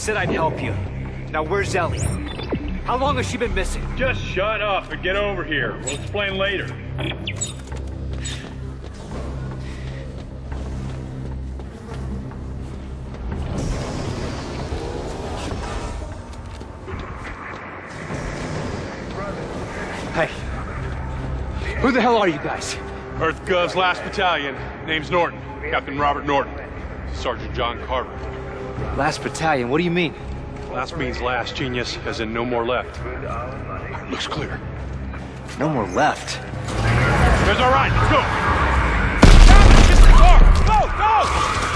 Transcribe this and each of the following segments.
Said I'd help you. Now where's Ellie? How long has she been missing? Just shut up and get over here. We'll explain later. Hey. Who the hell are you guys? EarthGov's last battalion. Name's Norton. Captain Robert Norton. Sergeant John Carver. Last battalion, what do you mean? Last means last, genius, as in no more left. Looks clear. No more left. There's all right, let's go! Go, go!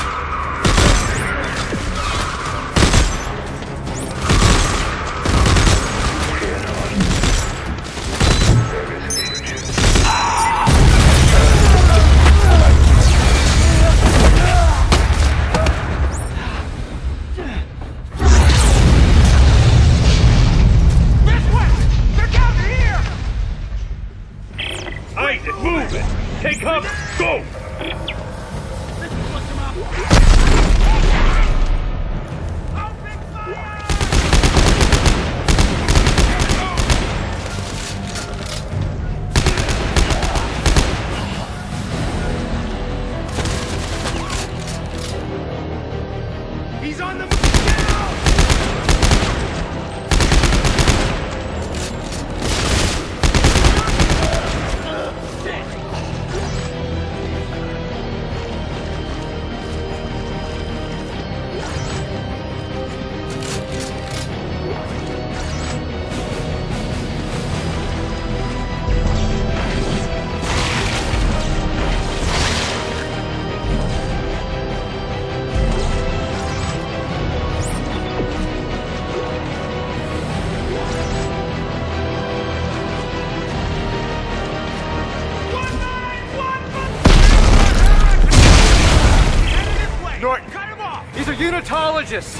Norton! These are unitologists!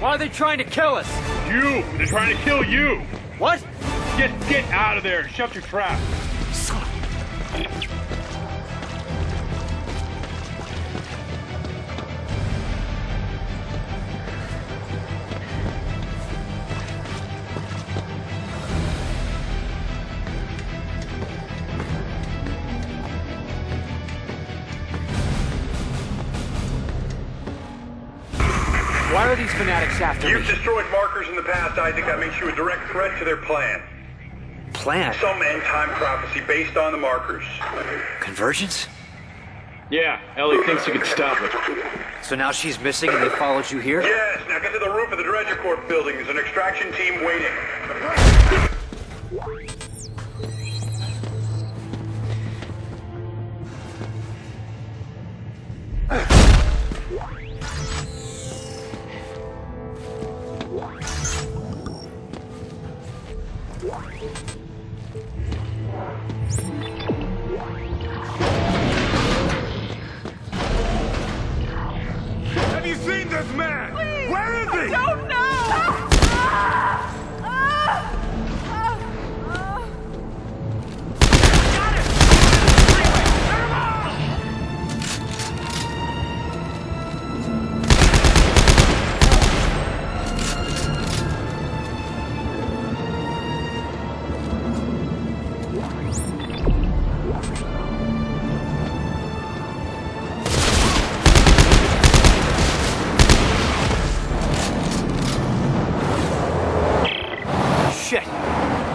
Why are they trying to kill us? You! They're trying to kill you! What? Get get out of there! Shut your trap! Fanatics after You've me? destroyed markers in the past, Isaac. That makes you a direct threat to their plan. Plan? Some end-time prophecy based on the markers. Convergence? Yeah, Ellie thinks you can stop it. So now she's missing and they followed you here? Yes, now get to the roof of the Dredger Corp building. There's an extraction team waiting. This man? Where is he? don't know!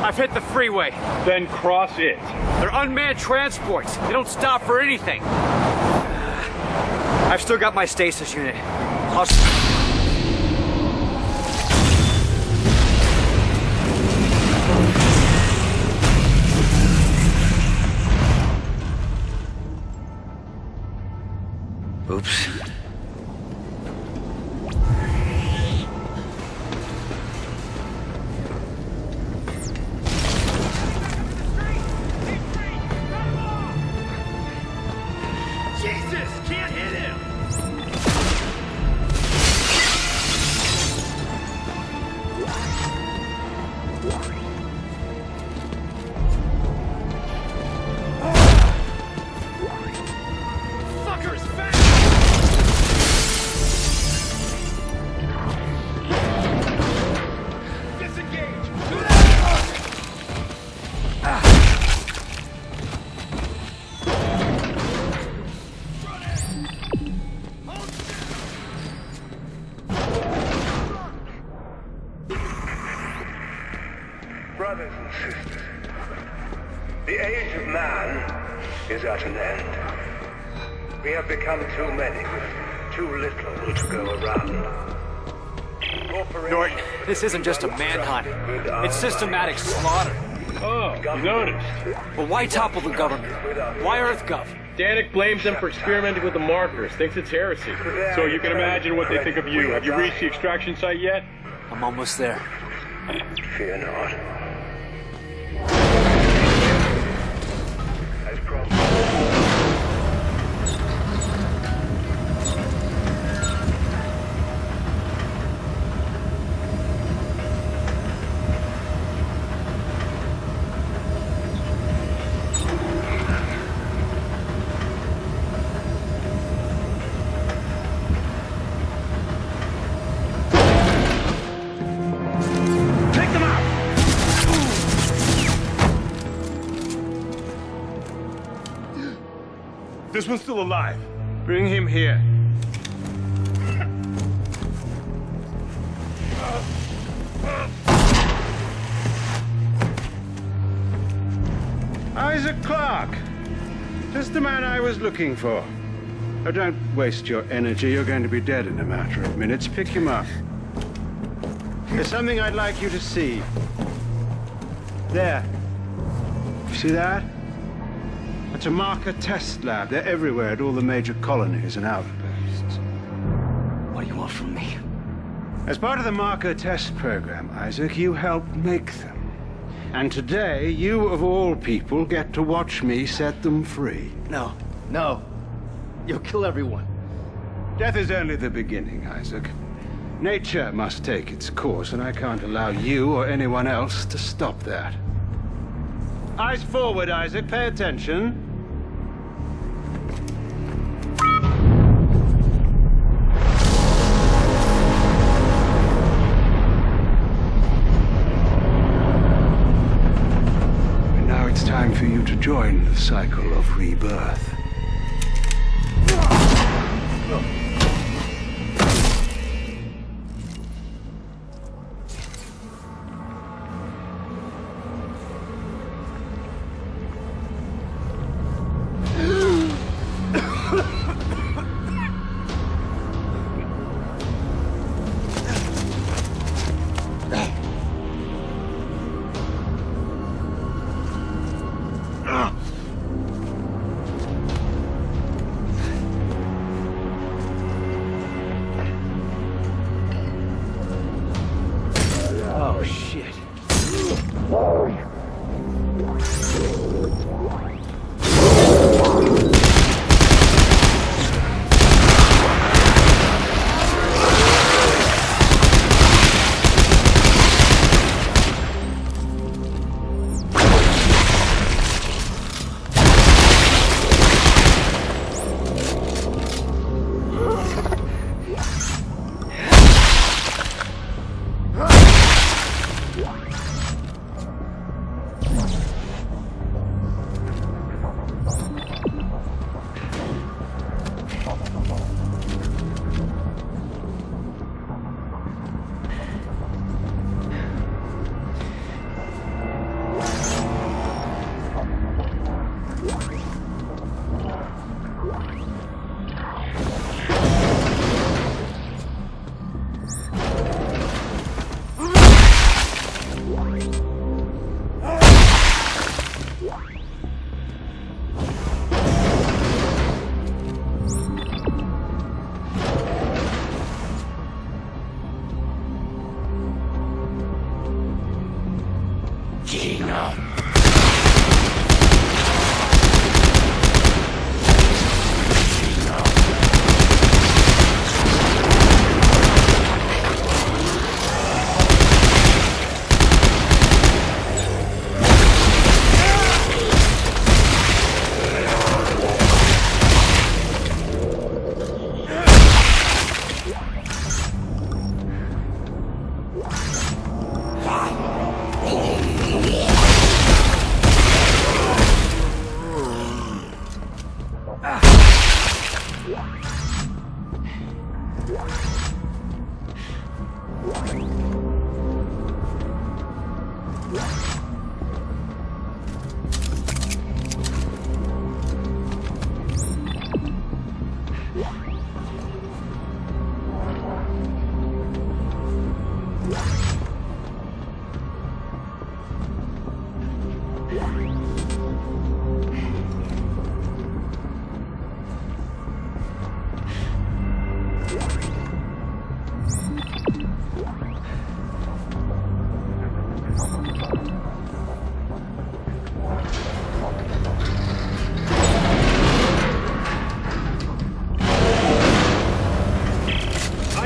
I've hit the freeway. Then cross it. They're unmanned transports. They don't stop for anything. I've still got my stasis unit. I'll. The age of man is at an end. We have become too many with too little to go around. Norton, this isn't just a manhunt. It's systematic slaughter. Oh, you noticed. Well, why topple the government? Why EarthGov? Danik blames them for experimenting with the markers, thinks it's heresy. So you can imagine what they think of you. Have you reached the extraction site yet? I'm almost there. Fear not. This one's still alive. Bring him here. Isaac Clarke. Just the man I was looking for. Oh, don't waste your energy. You're going to be dead in a matter of minutes. Pick him up. There's something I'd like you to see. There. See that? A marker test lab. They're everywhere at all the major colonies and outposts. What do you want from me? As part of the marker test program, Isaac, you helped make them. And today, you of all people get to watch me set them free. No, no. You'll kill everyone. Death is only the beginning, Isaac. Nature must take its course, and I can't allow you or anyone else to stop that. Eyes forward, Isaac. Pay attention. To join the cycle of rebirth.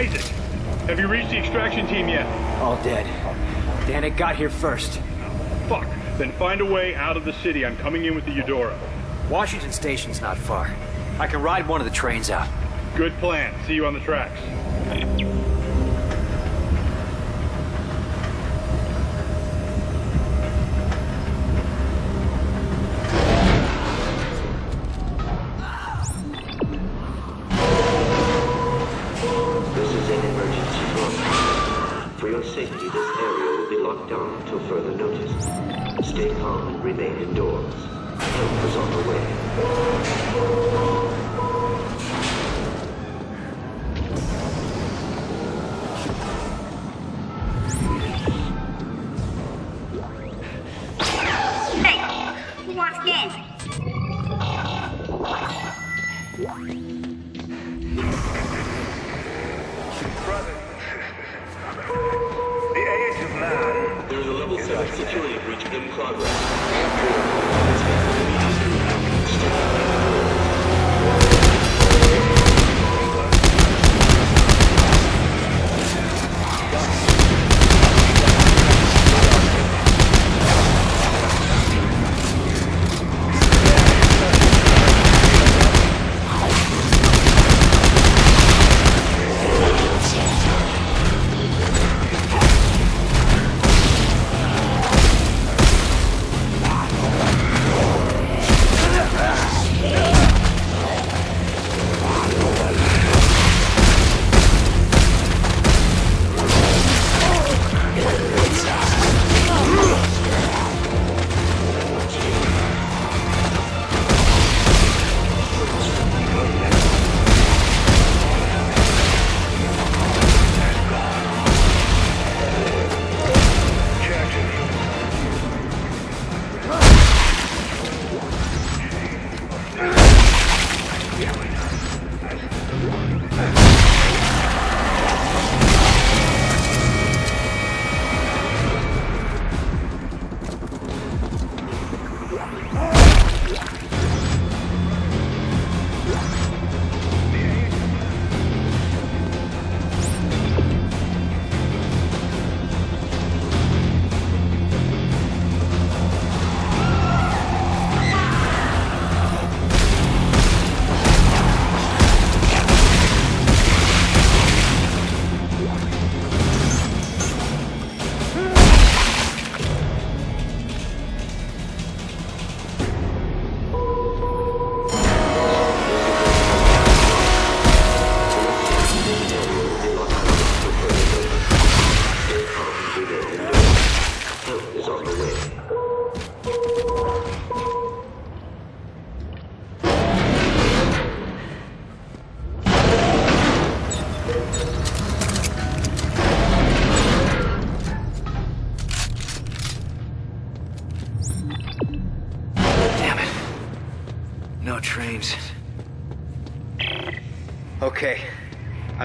Have you reached the extraction team yet? All dead. Danik got here first. Fuck. Then find a way out of the city. I'm coming in with the Eudora. Washington Station's not far. I can ride one of the trains out. Good plan. See you on the tracks. Remain indoors. Help is on the way.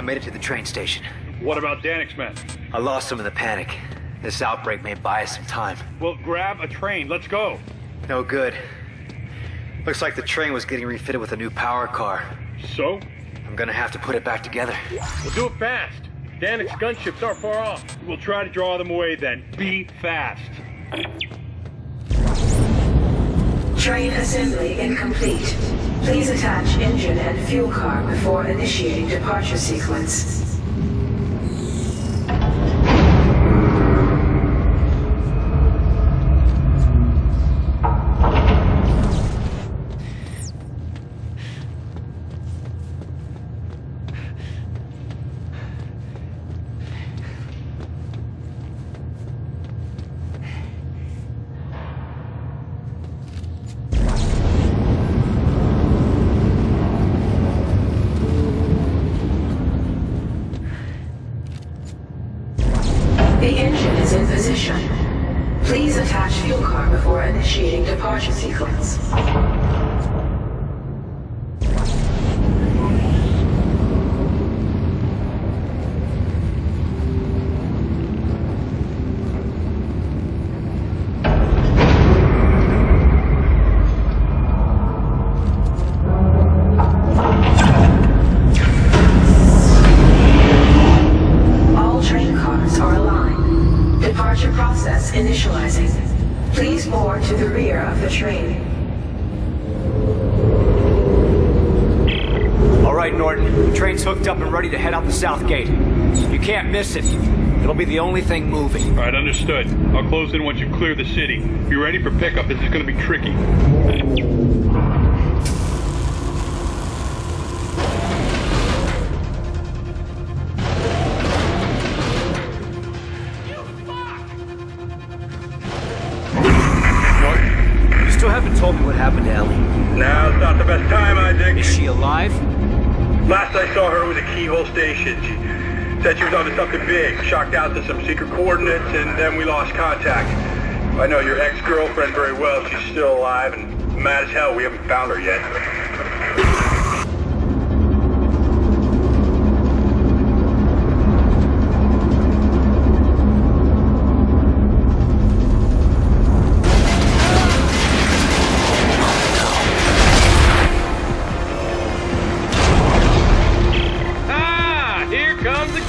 Made it to the train station. What about Danik's men? I lost them in the panic. This outbreak may buy us some time. Well, grab a train. Let's go. No good. Looks like the train was getting refitted with a new power car. So? I'm gonna have to put it back together. We'll do it fast. Danik's gunships aren't far off. We'll try to draw them away then. Be fast. Train assembly incomplete. Please attach engine and fuel car before initiating departure sequence. Train. All right, Norton. The train's hooked up and ready to head out the south gate. You can't miss it. It'll be the only thing moving. All right, understood. I'll close in once you clear the city. Be ready for pickup. This is going to be tricky. Haven't told me what happened to Ellie. Now's not the best time, Isaac. Is she alive? Last I saw her was at Keyhole Station. She said she was onto something big, shocked out to some secret coordinates, and then we lost contact. I know your ex-girlfriend very well. She's still alive and mad as hell we haven't found her yet.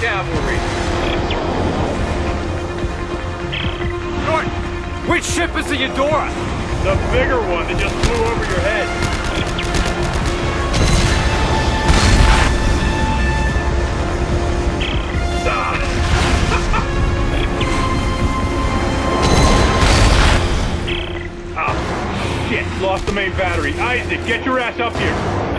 Cavalry. Norton, which ship is the Eudora? The bigger one that just flew over your head. Ah, shit, lost the main battery. Isaac, get your ass up here.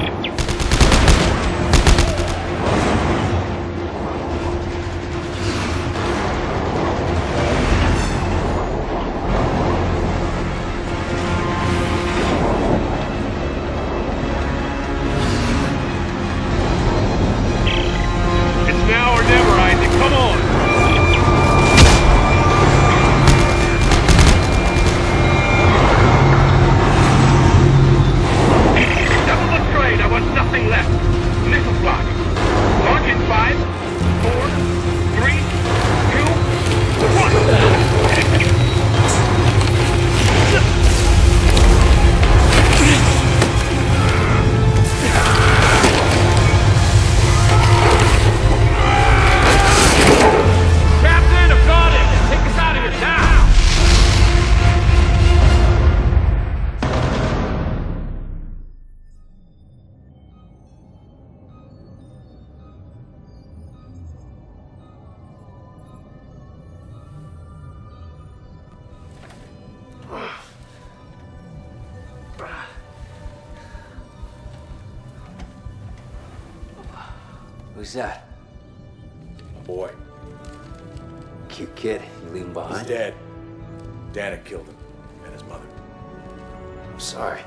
Sorry.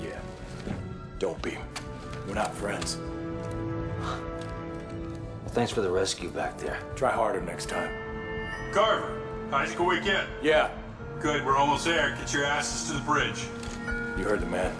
Yeah. Don't be. We're not friends. Well, thanks for the rescue back there. Try harder next time. Carver, Isaac, a weekend. Yeah, Good, we're almost there. Get your asses to the bridge. you heard the man.